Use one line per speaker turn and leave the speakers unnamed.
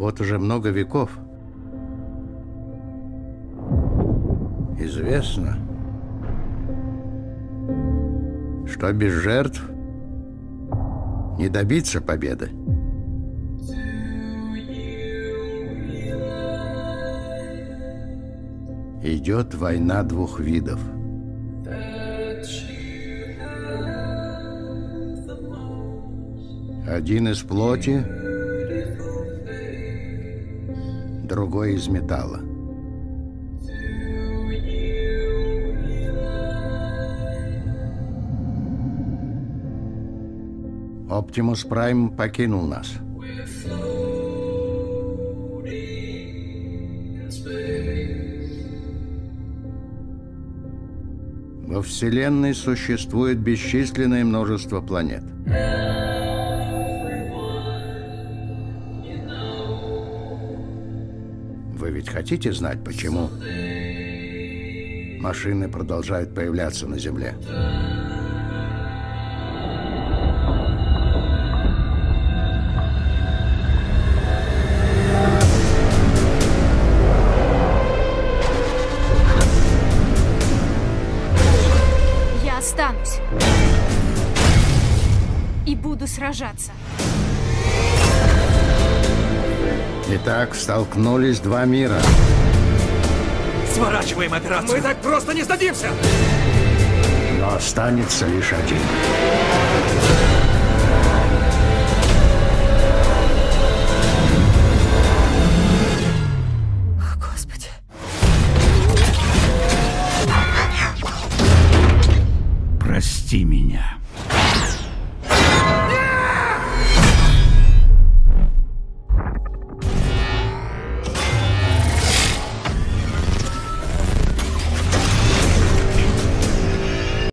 Вот уже много веков известно, что без жертв не добиться победы. Идет война двух видов. Один из плоти, другой из металла. Оптимус Прайм покинул нас. Во Вселенной существует бесчисленное множество планет. Вы ведь хотите знать, почему машины продолжают появляться на Земле?
Я останусь. И буду сражаться.
Итак, столкнулись два мира.
Сворачиваем операцию.
Мы так просто не сдадимся.
Но останется лишь один. Господи. Прости меня.